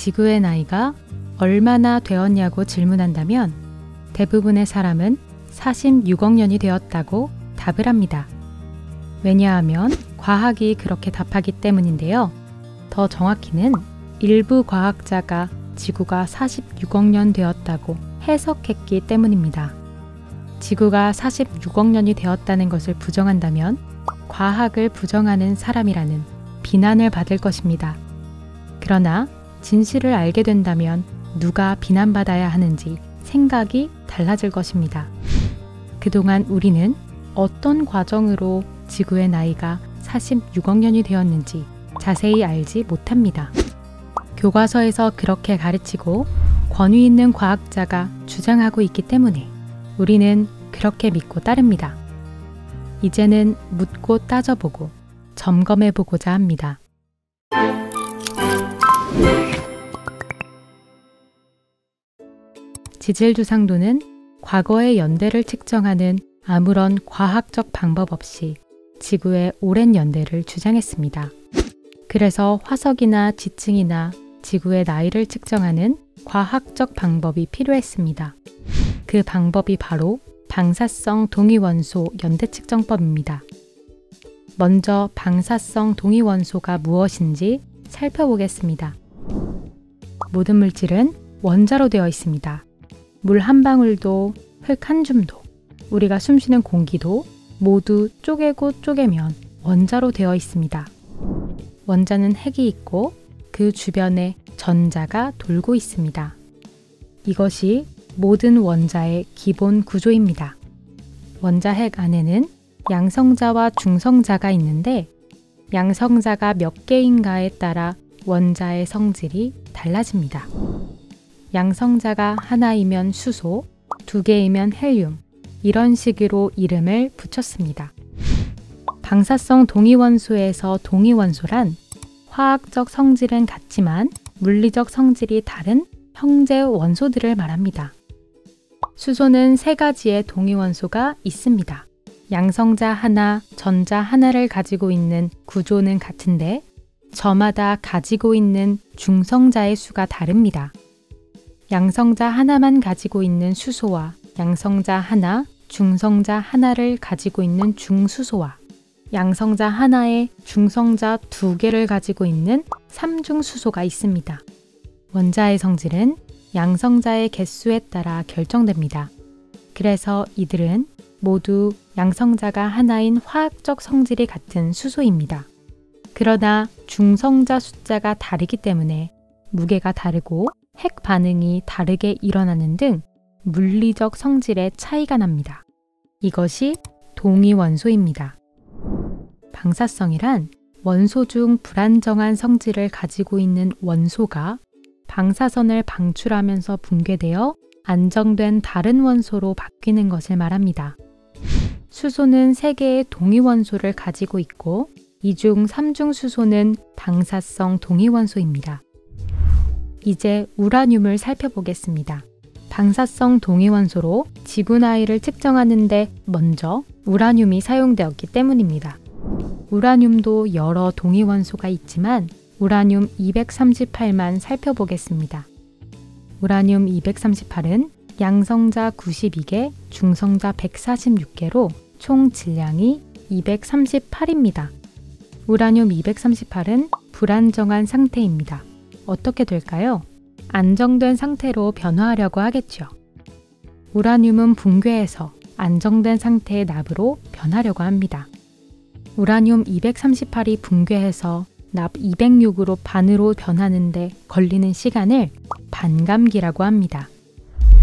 지구의 나이가 얼마나 되었냐고 질문한다면 대부분의 사람은 46억 년이 되었다고 답을 합니다. 왜냐하면 과학이 그렇게 답하기 때문인데요. 더 정확히는 일부 과학자가 지구가 46억 년 되었다고 해석했기 때문입니다. 지구가 46억 년이 되었다는 것을 부정한다면 과학을 부정하는 사람이라는 비난을 받을 것입니다. 그러나 진실을 알게 된다면 누가 비난받아야 하는지 생각이 달라질 것입니다. 그동안 우리는 어떤 과정으로 지구의 나이가 46억 년이 되었는지 자세히 알지 못합니다. 교과서에서 그렇게 가르치고 권위 있는 과학자가 주장하고 있기 때문에 우리는 그렇게 믿고 따릅니다. 이제는 묻고 따져보고 점검해 보고자 합니다. 지질주상도는 과거의 연대를 측정하는 아무런 과학적 방법 없이 지구의 오랜 연대를 주장했습니다. 그래서 화석이나 지층이나 지구의 나이를 측정하는 과학적 방법이 필요했습니다. 그 방법이 바로 방사성 동위원소 연대 측정법입니다. 먼저 방사성 동위원소가 무엇인지 살펴보겠습니다. 모든 물질은 원자로 되어 있습니다. 물 한 방울도 흙 한 줌도 우리가 숨쉬는 공기도 모두 쪼개고 쪼개면 원자로 되어 있습니다. 원자는 핵이 있고 그 주변에 전자가 돌고 있습니다. 이것이 모든 원자의 기본 구조입니다. 원자 핵 안에는 양성자와 중성자가 있는데 양성자가 몇 개인가에 따라 원자의 성질이 달라집니다. 양성자가 하나이면 수소, 두 개이면 헬륨, 이런 식으로 이름을 붙였습니다. 방사성 동위원소에서 동위원소란 화학적 성질은 같지만 물리적 성질이 다른 형제 원소들을 말합니다. 수소는 세 가지의 동위원소가 있습니다. 양성자 하나, 전자 하나를 가지고 있는 구조는 같은데 저마다 가지고 있는 중성자의 수가 다릅니다. 양성자 하나만 가지고 있는 수소와 양성자 하나, 중성자 하나를 가지고 있는 중수소와 양성자 하나에 중성자 두 개를 가지고 있는 삼중수소가 있습니다. 원자의 성질은 양성자의 개수에 따라 결정됩니다. 그래서 이들은 모두 양성자가 하나인 화학적 성질이 같은 수소입니다. 그러나 중성자 숫자가 다르기 때문에 무게가 다르고 핵 반응이 다르게 일어나는 등 물리적 성질의 차이가 납니다. 이것이 동위 원소입니다. 방사성이란 원소 중 불안정한 성질을 가지고 있는 원소가 방사선을 방출하면서 붕괴되어 안정된 다른 원소로 바뀌는 것을 말합니다. 수소는 3개의 동위원소를 가지고 있고 이중 3중 수소는 방사성 동위원소입니다. 이제 우라늄을 살펴보겠습니다. 방사성 동위원소로 지구 나이를 측정하는데 먼저 우라늄이 사용되었기 때문입니다. 우라늄도 여러 동위원소가 있지만 우라늄 238만 살펴보겠습니다. 우라늄 238은 양성자 92개, 중성자 146개로 총 질량이 238입니다. 우라늄 238은 불안정한 상태입니다. 어떻게 될까요? 안정된 상태로 변화하려고 하겠죠. 우라늄은 붕괴해서 안정된 상태의 납으로 변하려고 합니다. 우라늄 238이 붕괴해서 납 206으로 반으로 변하는데 걸리는 시간을 반감기라고 합니다.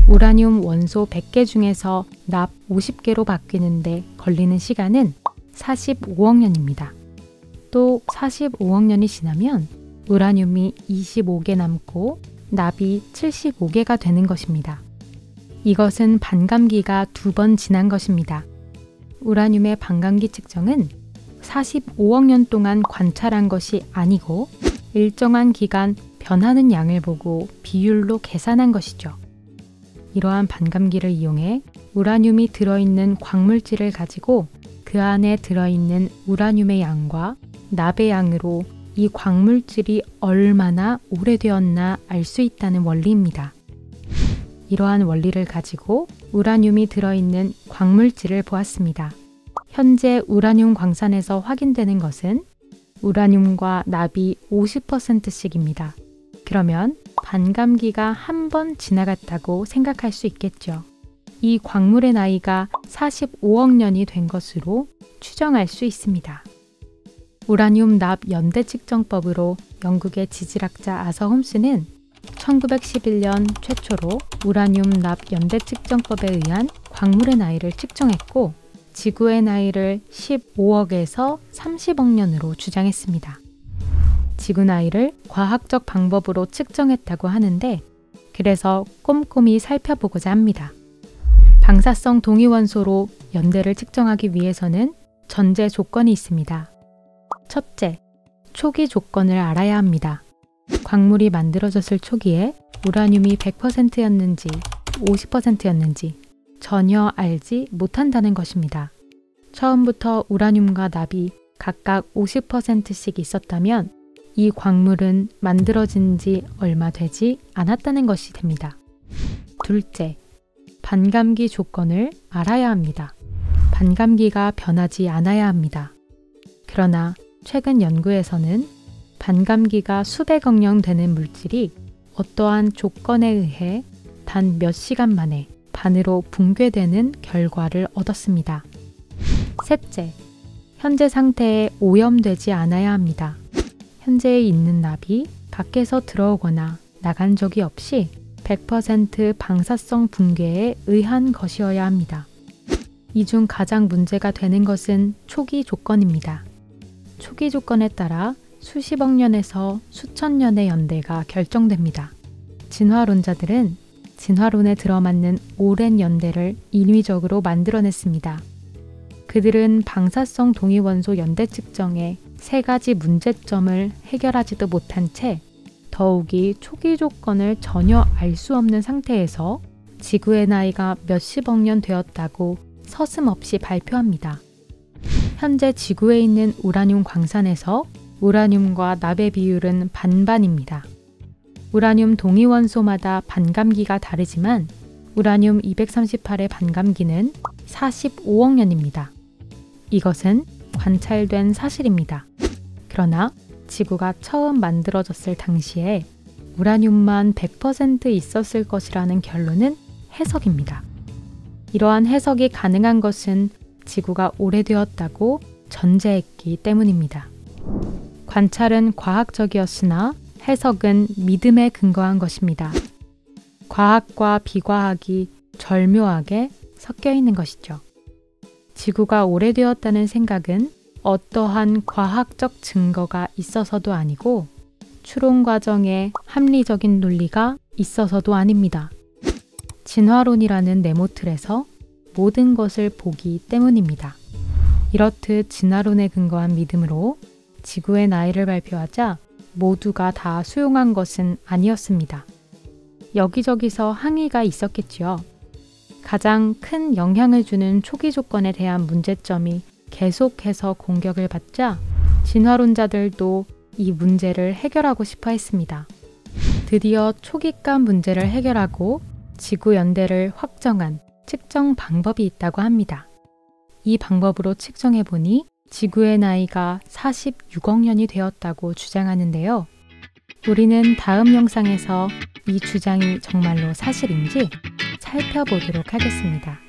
우라늄 원소 100개 중에서 납 50개로 바뀌는데 걸리는 시간은 45억 년입니다. 또 45억 년이 지나면 우라늄이 25개 남고 납이 75개가 되는 것입니다. 이것은 반감기가 두 번 지난 것입니다. 우라늄의 반감기 측정은 45억 년 동안 관찰한 것이 아니고 일정한 기간 변하는 양을 보고 비율로 계산한 것이죠. 이러한 반감기를 이용해 우라늄이 들어있는 광물질을 가지고 그 안에 들어있는 우라늄의 양과 납의 양으로 이 광물질이 얼마나 오래되었나 알 수 있다는 원리입니다. 이러한 원리를 가지고 우라늄이 들어있는 광물질을 보았습니다. 현재 우라늄 광산에서 확인되는 것은 우라늄과 납이 50%씩입니다. 그러면 반감기가 한 번 지나갔다고 생각할 수 있겠죠. 이 광물의 나이가 45억 년이 된 것으로 추정할 수 있습니다. 우라늄 납 연대 측정법으로 영국의 지질학자 아서 홈스는 1911년 최초로 우라늄 납 연대 측정법에 의한 광물의 나이를 측정했고 지구의 나이를 15억에서 30억 년으로 주장했습니다. 지구 나이를 과학적 방법으로 측정했다고 하는데 그래서 꼼꼼히 살펴보고자 합니다. 방사성 동위원소로 연대를 측정하기 위해서는 전제 조건이 있습니다. 첫째, 초기 조건을 알아야 합니다. 광물이 만들어졌을 초기에 우라늄이 100%였는지 50%였는지 전혀 알지 못한다는 것입니다. 처음부터 우라늄과 납이 각각 50%씩 있었다면 이 광물은 만들어진 지 얼마 되지 않았다는 것이 됩니다. 둘째, 반감기 조건을 알아야 합니다. 반감기가 변하지 않아야 합니다. 그러나 최근 연구에서는 반감기가 수백억 년 되는 물질이 어떠한 조건에 의해 단 몇 시간 만에 반으로 붕괴되는 결과를 얻었습니다. 셋째, 현재 상태에 오염되지 않아야 합니다. 현재에 있는 납이 밖에서 들어오거나 나간 적이 없이 100% 방사성 붕괴에 의한 것이어야 합니다. 이 중 가장 문제가 되는 것은 초기 조건입니다. 초기 조건에 따라 수십억 년에서 수천 년의 연대가 결정됩니다. 진화론자들은 진화론에 들어맞는 오랜 연대를 인위적으로 만들어냈습니다. 그들은 방사성 동위원소 연대 측정에 세 가지 문제점을 해결하지도 못한 채 더욱이 초기 조건을 전혀 알 수 없는 상태에서 지구의 나이가 몇십억 년 되었다고 서슴없이 발표합니다. 현재 지구에 있는 우라늄 광산에서 우라늄과 납의 비율은 반반입니다. 우라늄 동위원소마다 반감기가 다르지만 우라늄 238의 반감기는 45억 년입니다. 이것은 관찰된 사실입니다. 그러나 지구가 처음 만들어졌을 당시에 우라늄만 100% 있었을 것이라는 결론은 해석입니다. 이러한 해석이 가능한 것은 지구가 오래되었다고 전제했기 때문입니다. 관찰은 과학적이었으나 해석은 믿음에 근거한 것입니다. 과학과 비과학이 절묘하게 섞여 있는 것이죠. 지구가 오래되었다는 생각은 어떠한 과학적 증거가 있어서도 아니고 추론 과정에 합리적인 논리가 있어서도 아닙니다. 진화론이라는 네모틀에서 모든 것을 보기 때문입니다. 이렇듯 진화론에 근거한 믿음으로 지구의 나이를 발표하자 모두가 다 수용한 것은 아니었습니다. 여기저기서 항의가 있었겠지요. 가장 큰 영향을 주는 초기 조건에 대한 문제점이 계속해서 공격을 받자 진화론자들도 이 문제를 해결하고 싶어 했습니다. 드디어 초기값 문제를 해결하고 지구 연대를 확정한 측정 방법이 있다고 합니다. 이 방법으로 측정해 보니 지구의 나이가 46억 년이 되었다고 주장하는데요. 우리는 다음 영상에서 이 주장이 정말로 사실인지 살펴보도록 하겠습니다.